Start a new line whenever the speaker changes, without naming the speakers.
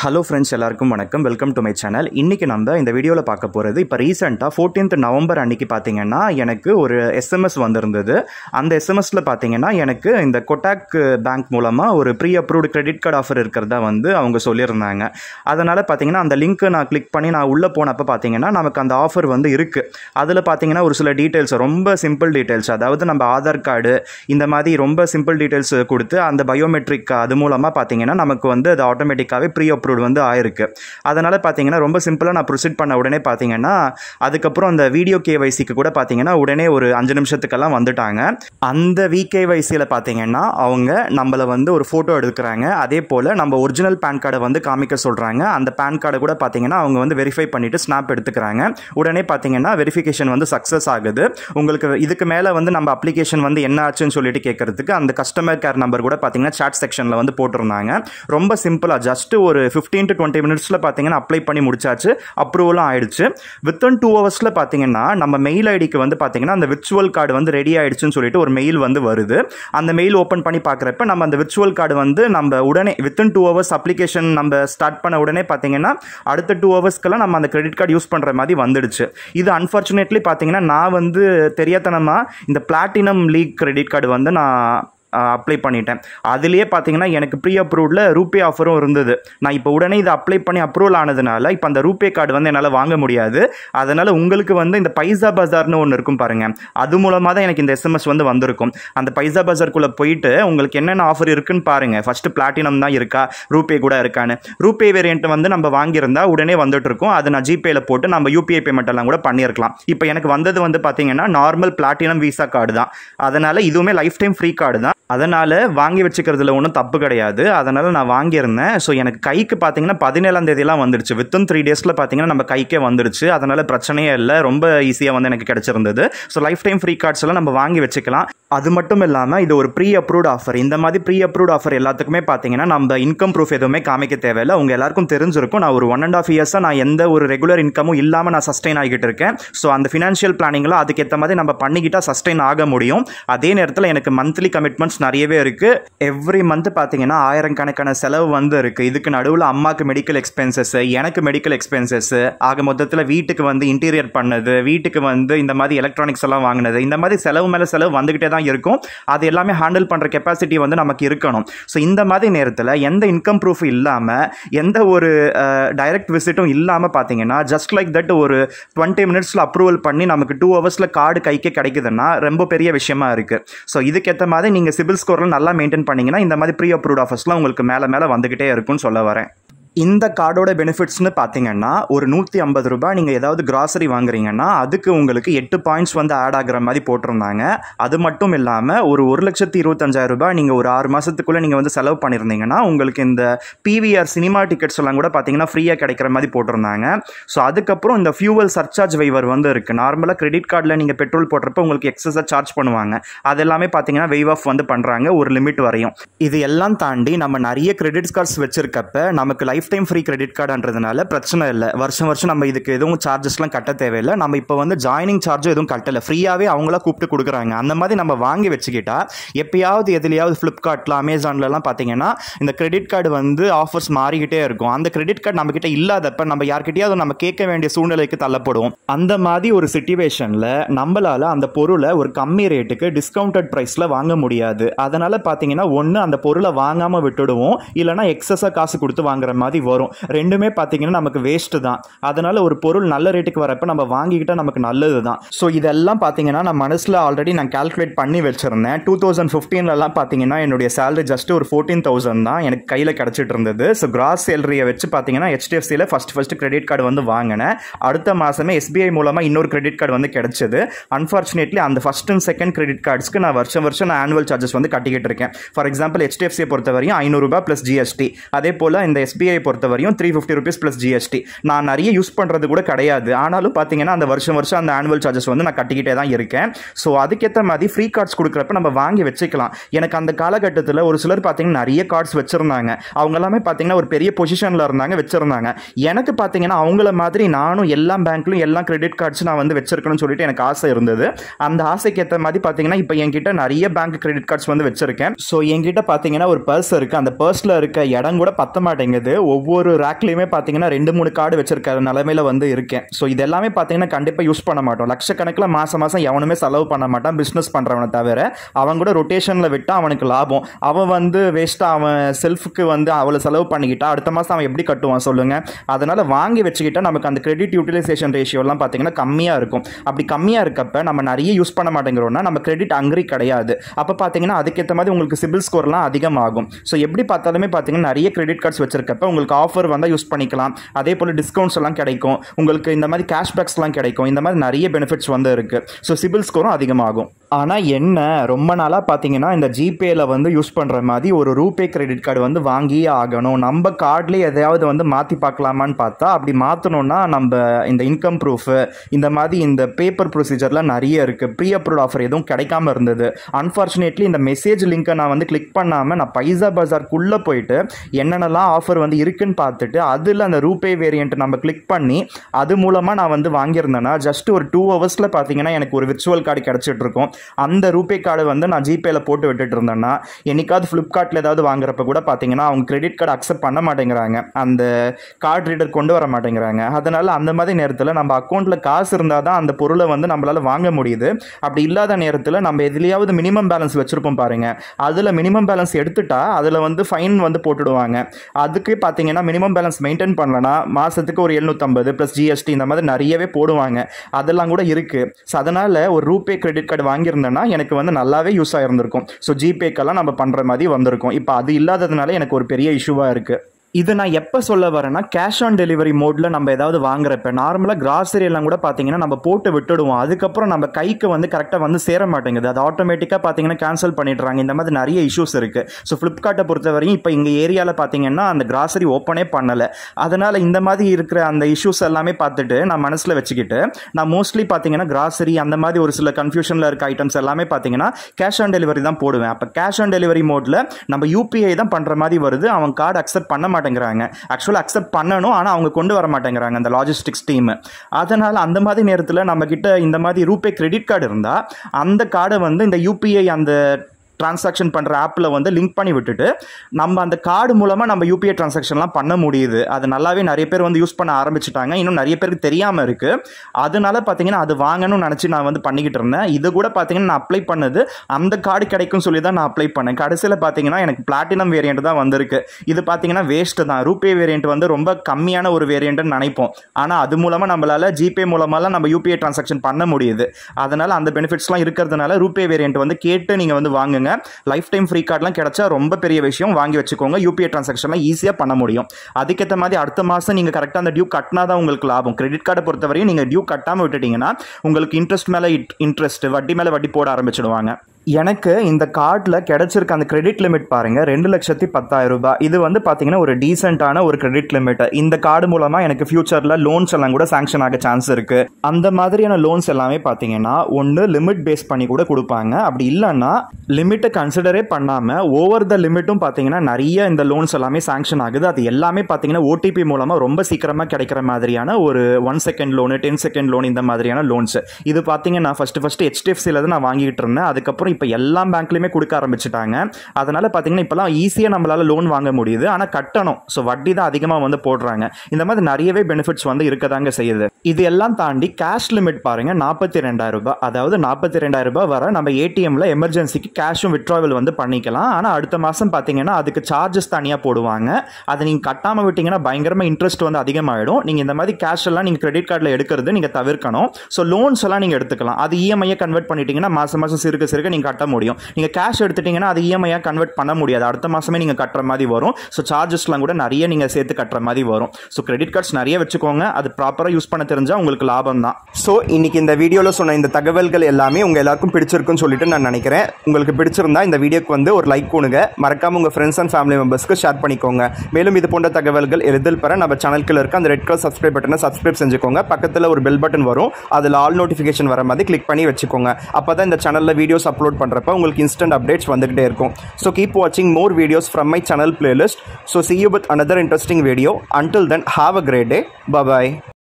Hello friends எல்லாருக்கும் வணக்கம். Welcome to my channel இன்றைக்கி நம்ம இந்த வீடியோவில் பார்க்க போகிறது இப்போ ரீசெண்டாக ஃபோர்டீன்த் நவம்பர் அன்றைக்கி பார்த்தீங்கன்னா எனக்கு ஒரு எஸ்எம்எஸ் வந்திருந்தது. அந்த எஸ்எம்எஸில் பார்த்தீங்கன்னா எனக்கு இந்த கொட்டாக் பேங்க் மூலமாக ஒரு pre approved credit card offer இருக்கிறதா வந்து அவங்க சொல்லியிருந்தாங்க. அதனால் பார்த்தீங்கன்னா அந்த லிங்க்கு நான் கிளிக் பண்ணி நான் உள்ளே போனப்போ பார்த்தீங்கன்னா நமக்கு அந்த ஆஃபர் வந்து இருக்குது அதில் பார்த்தீங்கன்னா ஒரு சில டீட்டெயில்ஸ் ரொம்ப சிம்பிள் டீட்டெயில்ஸ் அதாவது நம்ம ஆதார் கார்டு இந்த மாதிரி ரொம்ப சிம்பிள் டீட்டெயில்ஸ் கொடுத்து அந்த பயோமெட்ரிக் அது மூலமாக பார்த்தீங்கன்னா நமக்கு வந்து அது ஆட்டோமேட்டிக்காகவே ப்ரீ அப்ரூவ்டு வந்து ஆயிருக்கு. அதனால் பார்த்தீங்கன்னா ரொம்ப சிம்பிளாக நான் ப்ரொசீட் பண்ண உடனே பார்த்தீங்கன்னா அதுக்கப்புறம் அந்த வீடியோ கேவைசிக்கு கூட பார்த்தீங்கன்னா உடனே ஒரு அஞ்சு நிமிஷத்துக்கெல்லாம் வந்துட்டாங்க. அந்த விகேவைசியில் பார்த்தீங்கன்னா அவங்க நம்மளை வந்து ஒரு ஃபோட்டோ எடுக்கிறாங்க. அதே போல் நம்ம ஒரிஜினல் பேன் கார்டை வந்து காமிக்க சொல்கிறாங்க அந்த பேன் கார்டை கூட பார்த்தீங்கன்னா அவங்க வந்து வெரிஃபை பண்ணிவிட்டு ஸ்னாப் எடுத்துக்கிறாங்க. உடனே பார்த்தீங்கன்னா வெரிஃபிகேஷன் வந்து சக்ஸஸ் ஆகுது. உங்களுக்கு இதுக்கு மேலே வந்து நம்ம அப்ளிகேஷன் வந்து என்ன ஆச்சுன்னு சொல்லிட்டு கேட்கறதுக்கு அந்த கஸ்டமர் கேர் நம்பர் கூட பார்த்தீங்கன்னா சாட் செக்ஷனில் வந்து போட்டிருந்தாங்க. ரொம்ப சிம்பிளாக ஜஸ்ட் ஒரு ஃபிஃப்டீன் டு டுவெண்ட்டி மினிட்ஸில் பார்த்தீங்கன்னா அப்ளை பண்ணி முடிச்சாச்சு. அப்ரூவலும் ஆயிடுச்சு. வித்தின் டூ ஹவர்ஸில் பார்த்தீங்கன்னா நம்ம மெயில் ஐடிக்கு வந்து பார்த்தீங்கன்னா அந்த விர்ச்சுவல் கார்டு வந்து ரெடி ஆயிடுச்சுன்னு சொல்லிட்டு ஒரு மெயில் வந்து வருது. அந்த மெயில் ஓப்பன் பண்ணி பார்க்குறப்ப நம்ம அந்த விர்ச்சுவல் கார்டு வந்து நம்ம உடனே வித்தின் டூ ஹவர்ஸ் அப்ளிகேஷன் நம்ம ஸ்டார்ட் பண்ண உடனே பார்த்தீங்கன்னா அடுத்த டூ ஹவர்ஸ்க்கெல்லாம் நம்ம அந்த கிரெடிட் கார்டு யூஸ் பண்ணுற மாதிரி வந்துடுச்சு. இது அன்ஃபார்ச்சுனேட்லி பார்த்தீங்கன்னா நான் வந்து தெரியாதனமாக இந்த பிளாட்டினம் லீக் கிரெடிட் கார்டு வந்து நான் அப்ளை பண்ணிட்டேன். அதுலேயே பார்த்தீங்கன்னா எனக்கு ப்ரீ அப்ரூவ்டில் ரூபே ஆஃபரும் இருந்தது. நான் இப்போ உடனே இதை அப்ளை பண்ணி அப்ரூவல் ஆனதுனால இப்போ அந்த ரூபே கார்டு வந்து என்னால் வாங்க முடியாது. அதனால் உங்களுக்கு வந்து இந்த பைசா பஜார்னு ஒன்று இருக்கும் பாருங்கள் அது மூலமாக தான் எனக்கு இந்த எஸ்எம்எஸ் வந்து வந்திருக்கும். அந்த பைசா பஜார்க்குள்ளே போயிட்டு உங்களுக்கு என்னென்ன ஆஃபர் இருக்குன்னு பாருங்கள் ஃபஸ்ட்டு பிளாட்டினம் தான் இருக்கா? ரூபே கூட இருக்கான்னு. ரூபே வேரியண்ட்டு வந்து நம்ம வாங்கியிருந்தா உடனே வந்துட்டு இருக்கும். அது நான் ஜிபேயில் போட்டு நம்ம யூபிஐ பேமெண்ட் எல்லாம் கூட பண்ணியிருக்கலாம். இப்போ எனக்கு வந்தது வந்து பார்த்தீங்கன்னா நார்மல் பிளாட்டினம் விசா கார்டு தான். அதனால் இதுவுமே லைஃப் டைம் ஃப்ரீ கார்டு தான். அதனால் வாங்கி வச்சுக்கிறதுல ஒன்றும் தப்பு கிடையாது. அதனால் நான் வாங்கியிருந்தேன். ஸோ எனக்கு கைக்கு பார்த்தீங்கன்னா பதினேழாம் தேதியெல்லாம் வந்துடுச்சு. வித்தின் த்ரீ டேஸில் பார்த்தீங்கன்னா நம்ம கைக்கே வந்துடுச்சு. அதனால் பிரச்சனையே இல்லை. ரொம்ப ஈஸியாக வந்து எனக்கு கிடச்சிருந்தது. So life time free cards எல்லாம் நம்ம வாங்கி வச்சுக்கலாம். அது மட்டும் இல்லாமல் இது ஒரு ப்ரீ அப்ரூவ்ட் ஆஃபர் இந்த மாதிரி ப்ரீ அப்ரூவ்ட் ஆஃபர் எல்லாத்துக்குமே பார்த்தீங்கன்னா நம்ம இன்கம் ப்ரூஃப் எதுவுமே காமிக்க தேவையில்லை. உங்கள் எல்லாருக்கும் தெரிஞ்சிருக்கும். நான் ஒரு ஒன் அண்ட் ஆஃப் இயர்ஸாக நான் எந்த ஒரு ரெகுலர் இன்கமும் இல்லாமல் நான் சஸ்டெயின் ஆகிட்டு இருக்கேன். ஸோ அந்த ஃபினான்ஷியல் பிளானிங்கில் அதுக்கேற்ற மாதிரி நம்ம பண்ணிக்கிட்டால் சஸ்டெயின் ஆக முடியும். அதே நேரத்தில் எனக்கு மந்த்லி கமிட்மெண்ட்ஸ் நிறையவே இருக்குது எவ்ரி மந்த் பார்த்தீங்கன்னா ஆயிரக்கணக்கான செலவு வந்து இருக்குது இதுக்கு நடுவில் அம்மாவுக்கு மெடிக்கல் எக்ஸ்பென்சஸ் எனக்கு மெடிக்கல் எக்ஸ்பென்சஸ் ஆக மொத்தத்தில் வீட்டுக்கு வந்து இன்டீரியர் பண்ணது வீட்டுக்கு வந்து இந்த மாதிரி எலக்ட்ரானிக்ஸ் எல்லாம் வாங்கினது இந்த மாதிரி செலவு மேலே செலவு வந்துக்கிட்டே தான் இருக்கும். அது எல்லாமே ஹேண்டில் பண்ணுற கெப்பாசிட்டி வந்து நமக்கு இருக்கணும். ஸோ இந்த மாதிரி நேரத்தில் எந்த இன்கம் ப்ரூஃப் இல்லாமல் எந்த ஒரு டைரக்ட் விசிட்டும் இல்லாமல் பார்த்தீங்கன்னா ஜஸ்ட் லைக் தட் ஒரு டுவெண்ட்டி மினிட்ஸில் அப்ரூவல் பண்ணி நமக்கு டூ ஹவர்ஸில் கார்டு கைக்கே கிடைக்குதுன்னா ரொம்ப பெரிய விஷயமா இருக்குது ஸோ இதுக்கேற்ற மாதிரி நீங்கள் சிபில் ஸ்கோரில் நல்லா மெயின்டைன் பண்ணிங்கன்னா இந்த மாதிரி ப்ரீ அப்ரூவ்ட் ஆஃபர்ஸ்லாம் உங்களுக்கு மேலே மேலே வந்துக்கிட்டே இருக்கும்னு சொல்ல வரேன். இந்த கார்டோட பெனிஃபிட்ஸ்னு பார்த்தீங்கன்னா ஒரு நூற்றி ஐம்பது ரூபாய் நீங்கள் ஏதாவது கிராசரி வாங்குறீங்கன்னா அதுக்கு உங்களுக்கு எட்டு பாயிண்ட்ஸ் வந்து ஆட் ஆகிற மாதிரி போட்டிருந்தாங்க. அது மட்டும் இல்லாமல் ஒரு ஒரு லட்சத்தி இருபத்தஞ்சாயிரம் ரூபாய் நீங்கள் ஒரு ஆறு மாதத்துக்குள்ளே நீங்கள் வந்து செலவு பண்ணியிருந்தீங்கன்னா உங்களுக்கு இந்த பிவிஆர் சினிமா டிக்கெட்ஸ் எல்லாம் கூட பார்த்தீங்கன்னா ஃப்ரீயாக கிடைக்கிற மாதிரி போட்டிருந்தாங்க. ஸோ அதுக்கப்புறம் இந்த ஃபியூவல் சர்சார்ஜ் வைவர் வந்து இருக்குது நார்மலாக கிரெடிட் கார்டில் நீங்கள் பெட்ரோல் போடுறப்ப உங்களுக்கு எக்ஸஸாக சார்ஜ் பண்ணுவாங்க. அது எல்லாமே பார்த்தீங்கன்னா வெய்வ் ஆஃப் வந்து பண்ணுறாங்க ஒரு லிமிட் வரையும். இது எல்லாம் தாண்டி நம்ம நிறைய கிரெடிட் கார்ட்ஸ் வச்சுருக்கப்ப நமக்கு லைஃப் டைம் ஃப்ரீ கிரெடிட் கார்டுன்றதுனால பிரச்சனை இல்லை. வருஷம் வருஷம் நம்ம இதுக்கு எதுவும் சார்ஜஸ்லாம் கட்ட தேவையில்லை. நம்ம இப்போ வந்து ஜாயினிங் சார்ஜும் எதுவும் கட்டலை. ஃப்ரீயாகவே அவங்களா கூப்பிட்டு கொடுக்குறாங்க. அந்த மாதிரி நம்ம வாங்கி வச்சுக்கிட்டா எப்பயாவது எதுலையாவது ஃப்ளிப்கார்ட்டில் அமேசான்லலாம் பார்த்தீங்கன்னா இந்த கிரெடிட் கார்டு வந்து ஆஃபர்ஸ் மாறிக்கிட்டே இருக்கும். அந்த கிரெடிட் கார்டு நம்மக்கிட்ட இல்லாதப்ப நம்ம யார்கிட்டயாவது நம்ம கேட்க வேண்டிய சூழ்நிலைக்கு தள்ளப்படும் அந்த மாதிரி ஒரு சுச்சுவேஷனில் நம்மளால் அந்த பொருளை ஒரு கம்மி ரேட்டுக்கு டிஸ்கவுண்டட் ப்ரைஸில் வாங்க முடியாது. அதனால் பார்த்தீங்கன்னா ஒன்று அந்த பொருளை வாங்காமல் விட்டுடுவோம். இல்லைனா எக்ஸஸாக காசு கொடுத்து வாங்குற மாதிரி வரும். ரெண்டுமே பார்த்தீங்கன்னா நமக்கு வேஸ்ட்டு தான். அதனால் ஒரு பொருள் நல்ல ரேட்டுக்கு வரப்போ நம்ம வாங்கிக்கிட்டால் நமக்கு நல்லது தான் ஸோ இதெல்லாம் பார்த்தீங்கன்னா நான் மனசில் ஆல்ரெடி நான் கால்குலேட் பண்ணி வச்சுருந்தேன். டூ தௌசண்ட் ஃபிஃப்டீன்லலாம் பார்த்தீங்கன்னா என்னுடைய சேலரி ஜஸ்ட் ஒரு ஃபோர்டீன் தௌசண்ட் தான் எனக்கு கையில் கிடச்சிட்டு இருந்தது. ஸோ கிராஸ் சேலரியை வச்சு பார்த்தீங்கன்னா ஹெச்டிஎஃப்சியில் ஃபஸ்ட் ஃபஸ்ட் கிரெடிட் கார்டு வந்து வாங்கினேன். அடுத்த மாதமே எஸ்பிஐ மூலமாக இன்னொரு கிரெடிட் கார்டு வந்து கிடச்சிது. அன்ஃபார்ச்சுனேட்லி அந்த ஃபஸ்ட் அண்ட் செகண்ட் கிரெடிட் கார்ட்ஸ்க்கு நான் வருஷம் வருஷம் நான் ஆனுவல் சார்ஜஸ் வந்து கட்டிக்கிட்டு இருக்கேன். ஃபார் எக்ஸாம்பிள் ஹெச்டிஎஃப்சியை பொறுத்த வரையும் ஐநூறுரூபா ப்ளஸ் ஜிஎஸ்டி அதே போல் இந்த எஸ்பிஐ பொறுத்த வரையும் three fifty rupees plus GST நான் நிறைய யூஸ் பண்ணுறது கூட கிடையாது. ஆனாலும் பார்த்தீங்கன்னா அந்த வருஷம் வருஷம் அந்த ஆனுவல் சார்ஜஸ் வந்து நான் கட்டிக்கிட்டே தான் இருக்கேன். ஸோ அதுக்கேற்ற மாதிரி ஃப்ரீ கார்ட்ஸ் கொடுக்குறப்ப நம்ம வாங்கி வச்சுக்கலாம். எனக்கு அந்த காலகட்டத்தில் ஒரு சிலர் பார்த்தீங்கன்னா நிறைய கார்ட்ஸ் வச்சுருந்தாங்க. அவங்க எல்லாமே பார்த்தீங்கன்னா ஒரு பெரிய பொசிஷனில் இருந்தாங்க வச்சுருந்தாங்க. எனக்கு பார்த்தீங்கன்னா அவங்கள மாதிரி நானும் எல்லா பேங்க்லையும் எல்லா கிரெடிட் கார்ட்ஸ் நான் வந்து வச்சிருக்கணும்னு சொல்லிட்டு எனக்கு ஆசை இருந்தது. அந்த ஆசைக்கு ஏற்ற மாதிரி பார்த்தீங்கன்னா இப்போ என்கிட்ட நிறைய பேங்க் கிரெடிட் கார்ட்ஸ் வந்து வச்சிருக்கேன். ஸோ என்கிட்ட பார்த்தீங்கன்னா ஒரு பர்ஸ் இருக்குது அந்த பர்ஸில் இருக்க இடம் கூட பத்த மாட்டேங்குது. ஒவ்வொரு ரேக்லேயுமே பார்த்தீங்கன்னா ரெண்டு மூணு கார்டு வச்சிருக்கிற நிலமையில வந்து இருக்கேன். ஸோ இது எல்லாமே பார்த்தீங்கன்னா கண்டிப்பாக யூஸ் பண்ண மாட்டோம். லட்சக்கணக்கில் மாதம் மாதம் எவனுமே செலவு பண்ண மாட்டான். பிஸ்னஸ் பண்ணுறவனை தவிர அவன் கூட ரொட்டேஷனில் விட்டால் அவனுக்கு லாபம். அவன் வந்து வேஸ்ட்டாக அவன் செல்ஃபுக்கு வந்து அவ்வளோ செலவு பண்ணிக்கிட்டா அடுத்த மாதம் அவன் எப்படி கட்டுவான் சொல்லுங்கள் அதனால் வாங்கி வச்சுக்கிட்டா நமக்கு அந்த கிரெடிட் யூட்டிலைசேஷன் ரேஷியோலாம் பார்த்தீங்கன்னா கம்மியாக இருக்கும். அப்படி கம்மியாக இருக்கப்ப நம்ம நிறைய யூஸ் பண்ண மாட்டேங்கிறோம்னா நம்ம கிரெடிட் அங்கிரி கிடையாது. அப்போ பார்த்தீங்கன்னா அதுக்கேற்ற மாதிரி உங்களுக்கு சிபில் ஸ்கோர்லாம் அதிகமாகும். ஸோ எப்படி பார்த்தாலுமே பார்த்தீங்கன்னா நிறைய கிரெடிட் கார்ட்ஸ் வச்சிருக்கப்ப உங்களுக்கு ஆஃபர் வந்தால் யூஸ் பண்ணிக்கலாம். அதே போல் டிஸ்கவுண்ட்ஸ் எல்லாம் கிடைக்கும். உங்களுக்கு இந்த மாதிரி கேஷ்பேக்ஸ்லாம் கிடைக்கும். இந்த மாதிரி நிறைய பெனிஃபிட்ஸ் வந்து இருக்குது ஸோ சிபில் ஸ்கோரும் அதிகமாகும். ஆனால் என்ன? ரொம்ப நாளாக பார்த்தீங்கன்னா இந்த ஜிபேயில் வந்து யூஸ் பண்ணுற மாதிரி ஒரு ரூபே கிரெடிட் கார்டு வந்து வாங்கியே ஆகணும். நம்ம கார்ட்லேயே எதையாவது வந்து மாற்றி பார்க்கலாமான்னு பார்த்தா அப்படி மாற்றணும்னா நம்ம இந்த இன்கம் ப்ரூஃபு இந்த மாதிரி இந்த பேப்பர் ப்ரொசீஜர்லாம் நிறைய இருக்குது ப்ரீ அப்ரூவ் ஆஃபர் எதுவும் கிடைக்காம இருந்தது. அன்ஃபார்ச்சுனேட்லி இந்த மெசேஜ் லிங்க்கை நான் வந்து கிளிக் பண்ணாமல் நான் பைசா பஜார்க்குள்ளே போயிட்டு என்னென்னலாம் ஆஃபர் வந்து இருக்குன்னு பார்த்துட்டு அதில் அந்த ரூபே வேரியண்ட்டை நம்ம கிளிக் பண்ணி அது மூலமாக நான் வந்து வாங்கியிருந்தேன்னா ஜஸ்ட் ஒரு டூ ஹவர்ஸில் பார்த்தீங்கன்னா எனக்கு ஒரு விர்ச்சுவல் கார்டு கிடச்சிட்டு இருக்கும். அந்த ரூபே கார்டு வந்து நான் ஜிபேயில் போட்டு விட்டுட்டு இருந்தேன்னா என்னைக்காவது ஃப்ளிப்கார்ட்டில் ஏதாவது வாங்குறப்ப கூட பார்த்தீங்கன்னா அவங்க கிரெடிட் கார்டு அக்செப்ட் பண்ண மாட்டேங்கிறாங்க. அந்த கார்டு ரீடர் கொண்டு வர மாட்டேங்கிறாங்க. அதனால் அந்த மாதிரி நேரத்தில் நம்ம அக்கௌண்ட்டில் காசு இருந்தால் தான் அந்த பொருளை வந்து நம்மளால் வாங்க முடியுது. அப்படி இல்லாத நேரத்தில் நம்ம எதுலையாவது மினிமம் பேலன்ஸ் வச்சுருப்போம் பாருங்கள் அதில் மினிமம் பேலன்ஸ் எடுத்துட்டா அதில் வந்து ஃபைன் வந்து போட்டுடுவாங்க. அதுக்கு பார்த்தீங்கன்னா மினிமம் பேலன்ஸ் மெயின்டைன் பண்ணலன்னா மாதத்துக்கு ஒரு எழுநூற்றம்பது ப்ளஸ் ஜிஎஸ்டி இந்த மாதிரி நிறையவே போடுவாங்க. அதெல்லாம் கூட இருக்குது ஸோ அதனால் ஒரு ரூபே கிரெடிட் கார்டு வாங்கியிருந்தேன்னா எனக்கு வந்து நல்லாவே யூஸ் ஆகிருந்திருக்கும் ஸோ ஜிபேக்கெல்லாம் நம்ம பண்ணுற மாதிரி வந்திருக்கும். இப்போ அது இல்லாததுனால எனக்கு ஒரு பெரிய இஷ்யூவாக இருக்குது இது நான் எப்போ சொல்ல வரேன்னா கேஷ் ஆன் டெலிவரி மோடில் நம்ம ஏதாவது வாங்குறப்ப நார்மலாக கிராசரி எல்லாம் கூட பார்த்தீங்கன்னா நம்ம போட்டு விட்டுடுவோம். அதுக்கப்புறம் நம்ம கைக்கு வந்து கரெக்டாக வந்து சேர மாட்டேங்குது. அது ஆட்டோமேட்டிக்காக பார்த்தீங்கன்னா கேன்சல் பண்ணிடுறாங்க. இந்த மாதிரி நிறைய இஷ்யூஸ் இருக்குது ஸோ ஃப்ளிப்கார்ட்டை பொறுத்த வரையும் இப்போ எங்கள் ஏரியாவில் பார்த்தீங்கன்னா அந்த கிராசரி ஓப்பனே பண்ணலை. அதனால் இந்த மாதிரி இருக்கிற அந்த இஷ்யூஸ் எல்லாமே பார்த்துட்டு நான் மனசில் வச்சுக்கிட்டு நான் மோஸ்ட்லி பார்த்தீங்கன்னா கிராசரி அந்த மாதிரி ஒரு சில கன்ஃபியூஷனில் இருக்க ஐட்டம்ஸ் எல்லாமே பார்த்தீங்கன்னா கேஷ் ஆன் டெலிவரி தான் போடுவேன். அப்போ கேஷ் ஆன் டெலிவரி மோடில் நம்ம யூபிஐ தான் பண்ணுற மாதிரி வருது. அவன் கார்டு அக்செப்ட் பண்ண மாட்டேங்கிறாங்க. ஆக்சுவலாக அக்செப்ட் பண்ணணும் ஆனால் அவங்க கொண்டு வர மாட்டேங்கிறாங்க அந்த லாஜிஸ்டிக்ஸ் டீம் அதனால் அந்த மாதிரி நேரத்தில் நம்மக்கிட்ட இந்த மாதிரி ரூபே கிரெடிட் கார்டு இருந்தால் அந்த கார்டை வந்து இந்த யூபிஐ அந்த டிரான்சாக்ஷன் பண்ணுற ஆப்பில் வந்து லிங்க் பண்ணி விட்டுட்டு நம்ம அந்த கார்டு மூலமாக நம்ம யூபிஐ டிரான்சாக்ஷன்லாம் பண்ண முடியுது. அது நல்லாவே நிறைய பேர் வந்து யூஸ் பண்ண ஆரம்பிச்சிட்டாங்க. இன்னும் நிறைய பேருக்கு தெரியாமல் இருக்குது அதனால பார்த்தீங்கன்னா அது வாங்கணும்னு நினச்சி நான் வந்து பண்ணிக்கிட்டு இருந்தேன். இது கூட பார்த்தீங்கன்னா நான் அப்ளை பண்ணது அந்த கார்டு கிடைக்கும் சொல்லி தான் நான் அப்ளை பண்ணேன். கடைசியில் பார்த்தீங்கன்னா எனக்கு பிளாட்டினம் வேரியண்ட் தான் வந்திருக்கு. இது பார்த்தீங்கன்னா வேஸ்ட்டு தான். ரூபே வேரியண்ட் வந்து ரொம்ப கம்மியான ஒரு வேரியண்ட்னு நினைப்போம். ஆனால் அது மூலமாக நம்மளால் ஜிபே மூலமாலாம் நம்ம யூபிஐ டிரான்சாக்ஷன் பண்ண முடியுது. அதனால் அந்த பெனிஃபிட்ஸ்லாம் இருக்கிறதுனால ரூபே வேரியண்ட் வந்து கேட்டு நீங்கள் வந்து வாங்குங்க. லைஃப் டைம் ஃப்ரீ கார்டெலாம் கிடச்சா ரொம்ப பெரிய விஷயம். வாங்கி வச்சுக்கோங்க. யூபிஐ ட்ரான்சாக்ஷன்லாம் ஈஸியாக பண்ண முடியும். அதுக்கேற்ற மாதிரி அடுத்த மாதம் நீங்கள் கரெக்டாக அந்த டியூ கட்டினா தான் உங்களுக்கு லாபம். கிரெடிட் கார்டை பொறுத்தவரையும் நீங்கள் டியூ கட்டாமல் விட்டுட்டீங்கன்னா உங்களுக்கு இன்ட்ரெஸ்ட் மேலே இன்ட்ரெஸ்ட் வட்டி மேலே வட்டி போட ஆரம்பிச்சிடுவாங்க. எனக்கு இந்த கார்டில் கிடச்சிருக்க அந்த கிரெடிட் லிமிட் பாருங்கள் ரெண்டு லட்சத்தி பத்தாயிரம் ரூபாய். இது வந்து பார்த்தீங்கன்னா ஒரு டீசெண்டான ஒரு கிரெடிட் லிமிட் இந்த கார்டு மூலமாக எனக்கு ஃபியூச்சரில் லோன்ஸ் எல்லாம் கூட சாங்ஷன் ஆக சான்ஸ் இருக்குது அந்த மாதிரியான லோன்ஸ் எல்லாமே பார்த்தீங்கன்னா ஒன்று லிமிட் பேஸ் பண்ணி கூட கொடுப்பாங்க. அப்படி இல்லைன்னா லிமிட்டை கன்சிடரே பண்ணாமல் ஓவர் த லிமிட்டும் பார்த்தீங்கன்னா நிறைய இந்த லோன்ஸ் எல்லாமே சாங்ஷன் ஆகுது. அது எல்லாமே பார்த்தீங்கன்னா ஓடிபி மூலமாக ரொம்ப சீக்கிரமாக கிடைக்கிற மாதிரியான ஒரு one second loan ten second loan இந்த மாதிரியான லோன்ஸ் இது பார்த்தீங்கன்னா ஃபஸ்ட்டு ஃபஸ்ட்டு ஹெச்டிஎஃப்சியில் தான் நான் வாங்கிட்டு இருந்தேன். அதுக்கப்புறம் இப்போ எல்லா பேங்க்லையுமே கொடுக்க ஆரம்பிச்சிட்டாங்க. அதனால் பார்த்தீங்கன்னா இப்போலாம் ஈஸியாக நம்மளால் லோன் வாங்க முடியுது. ஆனால் கட்டணும். ஸோ வட்டி தான் அதிகமாக வந்து போடுறாங்க. இந்த மாதிரி நிறையவே பெனிஃபிட்ஸ் வந்து இருக்கதாங்க செய்யுது. இது எல்லாம் தாண்டி கேஷ் லிமிட் பாருங்கள் நாற்பத்தி ரெண்டாயிரம் ரூபாய். அதாவது நாற்பத்தி ரெண்டாயிரம் ரூபாய் வர நம்ம ஏடிஎம்ல எமர்ஜென்சிக்கு கேஷும் விட்ராவல் வந்து பண்ணிக்கலாம். ஆனால் அடுத்த மாதம் பார்த்தீங்கன்னா அதுக்கு சார்ஜஸ் தனியாக போடுவாங்க. அதை நீங்கள் கட்டாமல் விட்டீங்கன்னா பயங்கரமாக இன்ட்ரெஸ்ட் வந்து அதிகமாகிடும் நீங்கள் இந்த மாதிரி கேஷ் எல்லாம் நீங்கள் கிரெடிட் கார்டில் எடுக்கிறது நீங்கள் தவிர்க்கணும். ஸோ லோன்ஸ் எல்லாம் நீங்கள் எடுத்துக்கலாம். அது இஎம்ஐயை கன்வெர்ட் பண்ணிட்டீங்கன்னா மாதம் மாதம் சிறுக சிறுக நீங்கள் கட்ட முடியும். நீங்கள் கேஷ் எடுத்துட்டீங்கன்னா அது இஎம்ஐயாக கன்வெர்ட் பண்ண முடியாது. அடுத்த மாதமே நீங்கள் கட்டுற மாதிரி வரும். ஸோ சார்ஜஸ்லாம் கூட நிறைய நீங்கள் சேர்த்து கட்டுற மாதிரி வரும். ஸோ கிரெடிட் கார்ட்ஸ் நிறைய வச்சுக்கோங்க. அது ப்ராப்பராக யூஸ் பண்ண தெரிஞ்சால் உங்களுக்கு லாபம் தான். ஸோ இன்னைக்கு இந்த வீடியோவில் சொன்ன இந்த தகவல்கள் எல்லாமே உங்கள் எல்லாருக்கும் பிடிச்சிருக்குன்னு சொல்லிட்டு நான் நினைக்கிறேன். உங்களுக்கு பிடிச்சிருந்தா இந்த வீடியோக்கு வந்து ஒரு லைக் கொடுங்க மறக்காம உங்கள் ஃப்ரெண்ட்ஸ் அண்ட் ஃபேமிலி மெம்பர்ஸ்க்கு ஷேர் பண்ணிக்கோங்க. மேலும் இது போன்ற தகவல்கள் எளிதில் பெற நம்ம சேனலுக்கு இருக்க அந்த ரெட் கலர் சப்ஸ்கிரைப் பட்டனை சப்ஸ்கிரைப் செஞ்சுக்கோங்க. பக்கத்தில் ஒரு பெல் பட்டன் வரும். அதில் ஆல் நோட்டிஃபிகேஷன் வர மாதிரி கிளிக் பண்ணி வச்சுக்கோங்க. அப்போ தான் இந்த சேனலில் வீடியோஸ் அப்லோட் அப்லோட் பண்ணுறப்ப உங்களுக்கு இன்ஸ்டன்ட் அப்டேட்ஸ் வந்துகிட்டே இருக்கும். ஸோ கீப் வாட்சிங் more videos from my channel playlist so see you with another interesting video until then have a great day bye bye